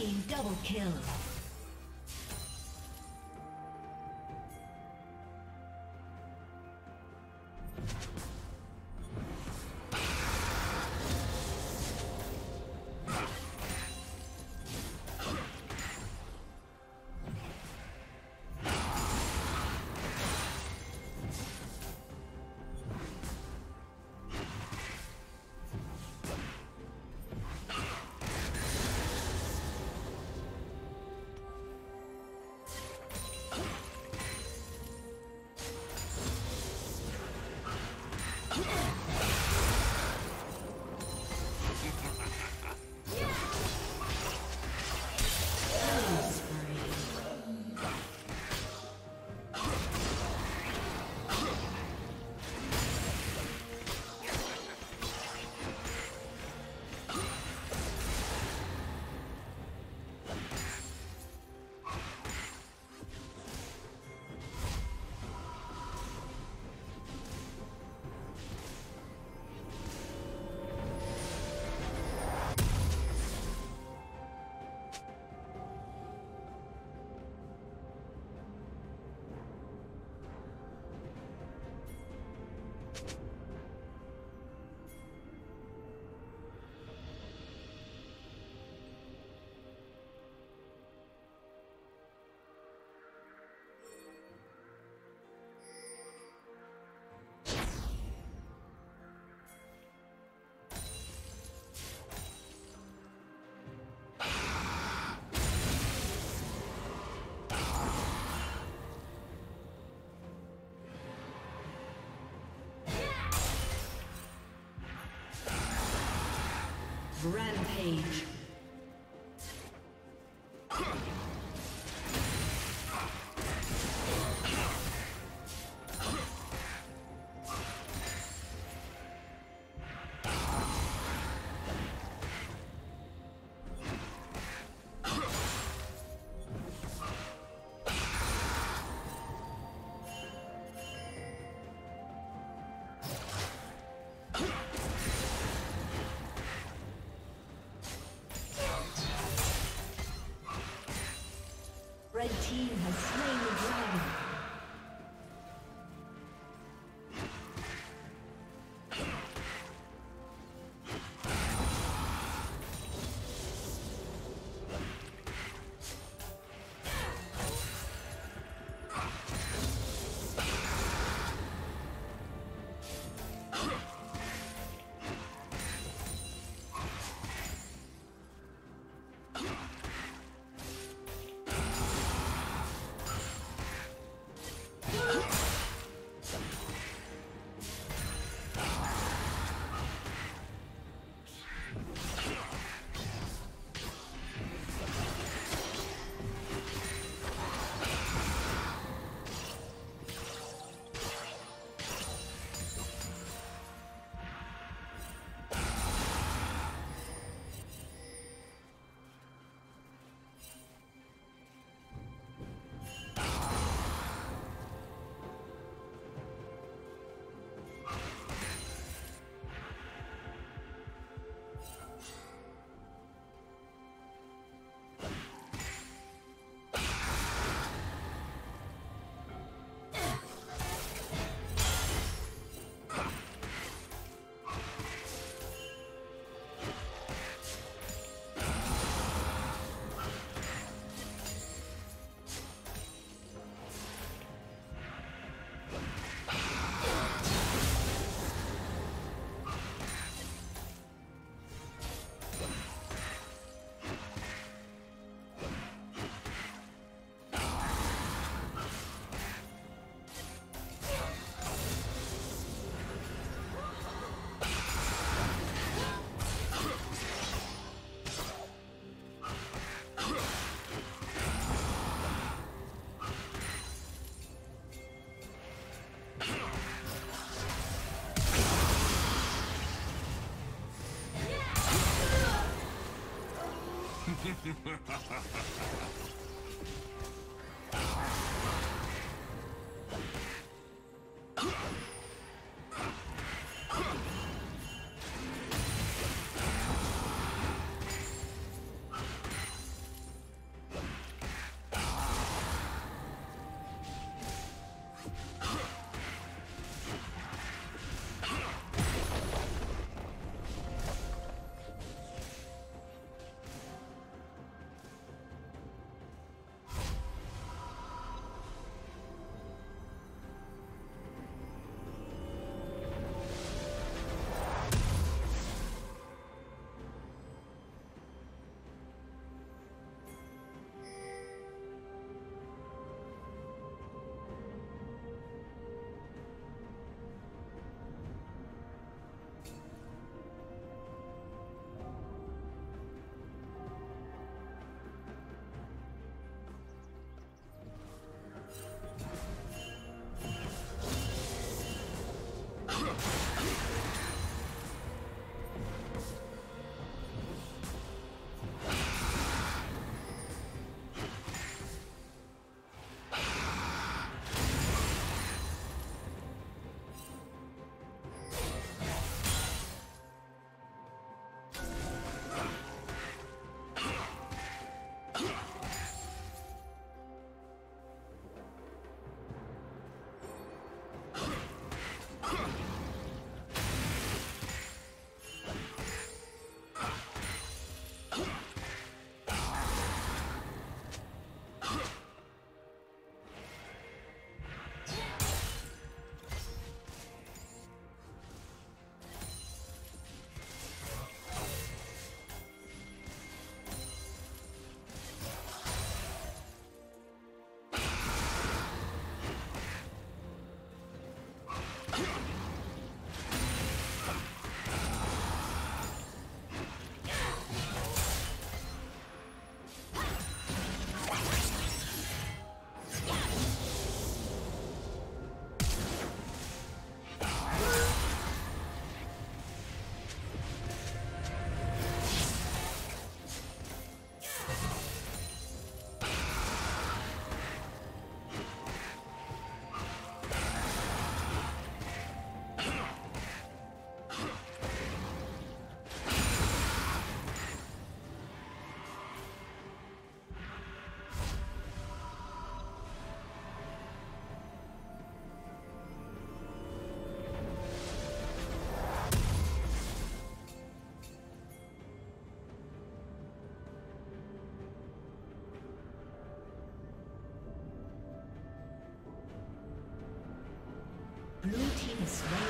team double kill. Rampage. Ha ha ha ha ha! Slain.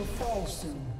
Will fall soon.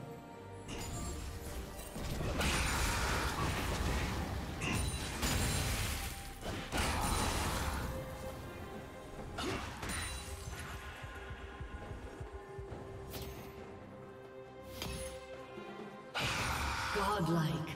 Godlike.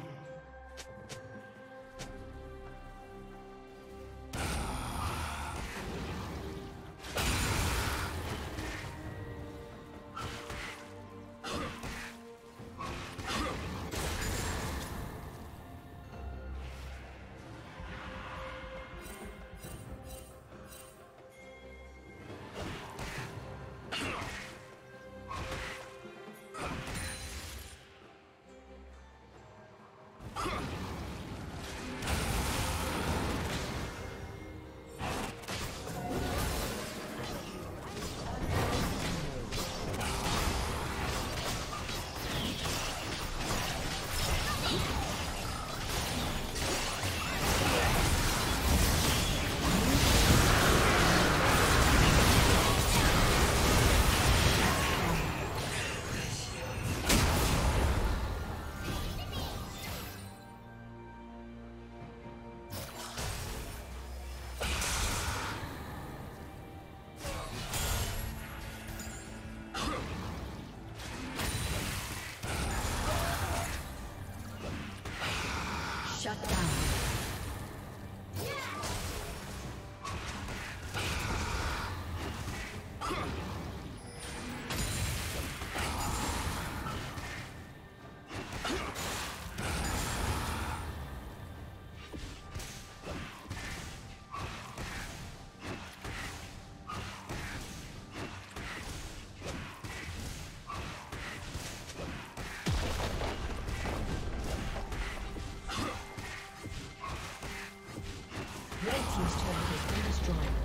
Has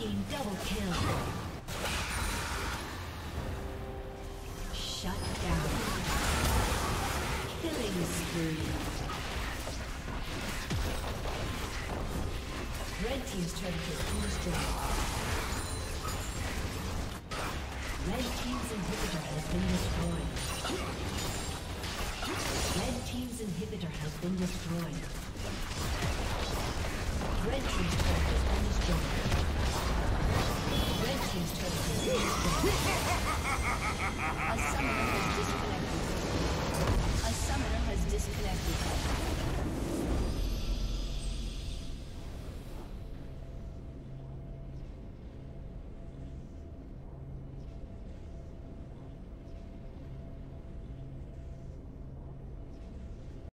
Double kill. Shut down. Killing spree. Red Team's turret has been destroyed. Red Team's inhibitor has been destroyed. Red Team's inhibitor has been destroyed. Red Team's turret has been destroyed. Ha ha ha!